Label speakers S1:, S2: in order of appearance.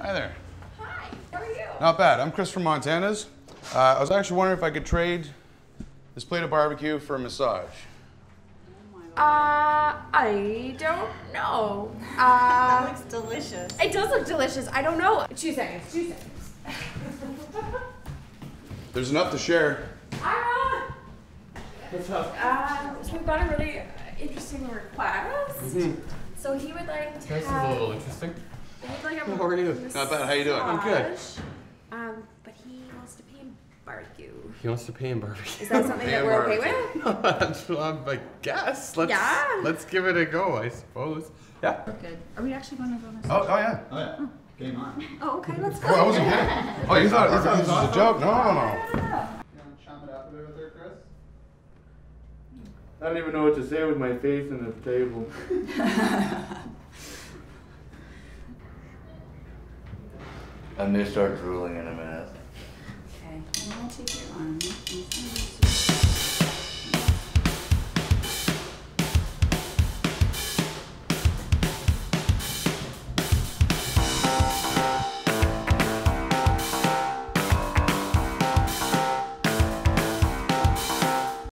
S1: Hi there.
S2: Hi, how are you?
S1: Not bad. I'm Chris from Montana's. Uh, I was actually wondering if I could trade this plate of barbecue for a massage.
S2: Uh, I don't know. Uh,
S3: That looks delicious.
S2: it does look delicious. I don't know. Two seconds. Two seconds.
S1: There's enough to share.
S2: Ah. What's up? Uh, so we've got a really uh, interesting request. So he would like to
S4: This is a little interesting.
S2: He'd like a
S4: How are you?
S1: Not bad. How you doing?
S4: I'm good.
S2: Um, but he wants to pay in barbecue.
S4: He wants to pay in barbecue.
S2: Is that something that we're okay with?
S4: um, I guess. Let's
S2: Yeah.
S4: let's give it a go, I suppose. Yeah.
S3: Good. Are we actually going to go
S1: Oh, oh yeah.
S5: Oh yeah. Game on.
S3: Oh, okay, let's
S1: Oh, I wasn't kidding. Oh, you thought, you thought this was a joke? No, no, no.
S5: You want to chop it up a bit with her, Chris?
S6: I don't even know what to say with my face in the table.
S7: I may start drooling in a minute.
S3: Okay, gonna take your arm.